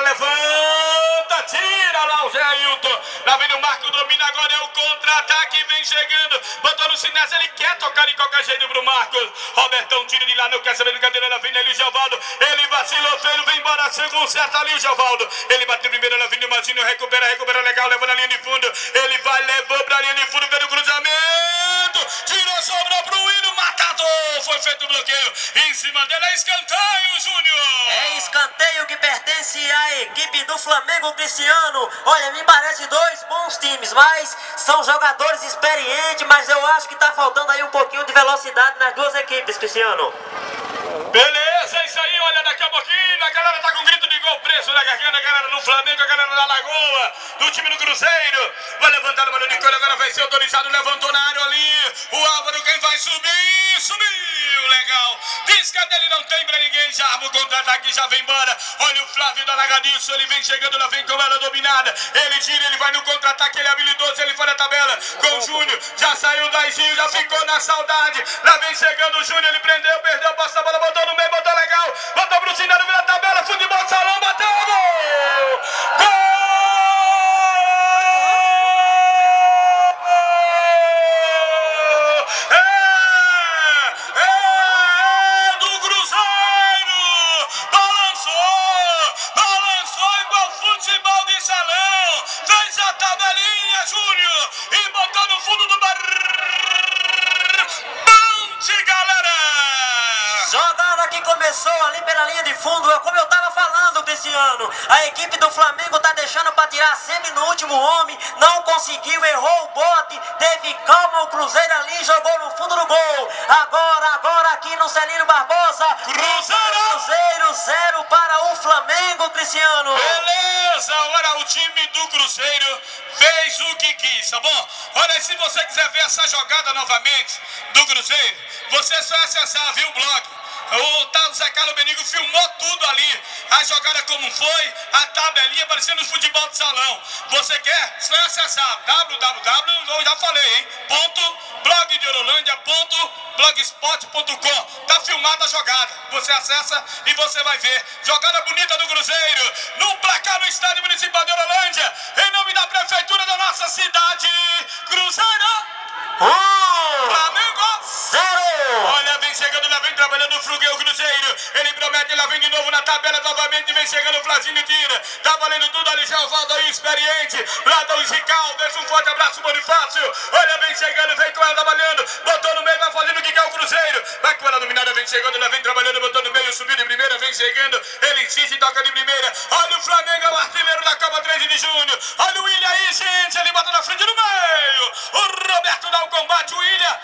Levanta, tira lá o Zé Ailton. Lá vem o Marco, domina agora, é o contra-ataque, vem chegando. Botou no Sinésio, ele quer tocar de qualquer jeito pro Marcos. Robertão tira de lá, não quer saber brincadeira. Lá vem ali o Gevaldo. Ele vacilou feio, vem embora, conserta ali o Gevaldo. Ele bateu primeiro, lá vem o Marcinho, recupera, recupera legal, levando a linha de fundo. Ele vai, levou pra linha de fundo pelo cruzamento. Tirou, sobrou pro matador. Foi feito o bloqueio. Em cima dele é escanteio, Júnior. É escanteio que pertence à equipe do Flamengo Cristiano. Olha, me parece dois bons times, mas são jogadores experientes, mas eu acho que tá faltando aí um pouquinho de velocidade nas duas equipes, Cristiano. Beleza, é isso aí, olha daqui a pouquinho, a galera tá com grito de gol preso na garganta, a galera do Flamengo, a galera da Lagoa, do time do Cruzeiro, vai levantar o mano de cor, agora vai ser autorizado, levantou na área ali, o Álvaro quem vai subir, legal, disca dele não tem pra ninguém, já arma o contra-ataque, já vem embora, olha o Flávio da Lagadiço, ele vem chegando, lá vem com ela dominada, ele gira, ele vai no contra-ataque, ele é habilidoso, ele foi na tabela, com o Júnior, já saiu o Daizinho, já ficou na saudade, lá vem chegando o Júnior, ele prendeu, perdeu, passa a bola, botou Jogada que começou ali pela linha de fundo, é como eu tava falando, Cristiano. A equipe do Flamengo tá deixando pra tirar sempre no último homem, não conseguiu, errou o bote, teve calma o Cruzeiro ali, jogou no fundo do gol. Agora, agora aqui no Celino Barbosa, Cruzeiro! Cruzeiro zero para o Flamengo, Cristiano. Beleza, agora o time do Cruzeiro fez o que quis, tá bom? Olha, se você quiser ver essa jogada novamente do Cruzeiro, você só acessar, viu, o blog. O tal Zé Carlos Benigo filmou tudo ali. A jogada como foi, a tabelinha parecendo o futebol de salão. Você quer? Só acessar www, eu já falei, hein? Ponto blog blogspot.com. Tá filmada a jogada. Você acessa e você vai ver. Jogada bonita do Cruzeiro. No placar no estádio municipal de Orolândia. Em nome da prefeitura da nossa cidade. Cruzeiro. Um, Flamengo. zero. Olha, vem chegando, lá vem trabalhando o Frugueu Cruzeiro. Ele promete, lá vem de novo na tabela novamente. Vem chegando o Flazinho tira. Tá valendo tudo ali já o Valdo aí, experiente. Lá do Gical, deixa um forte abraço, Bonifácio. Olha, vem chegando, vem com ela trabalhando. Botou no meio, fazendo o que quer o Cruzeiro. Vai com ela dominada, vem chegando, lá vem trabalhando, botou no meio, subiu de primeira, vem chegando. Ele insiste e toca de primeira. Olha o Flamengo, é o artilheiro da Copa 13 de junho. Olha o William aí, gente. Ele bota na frente do meio. O Roberto dá o combate, o William.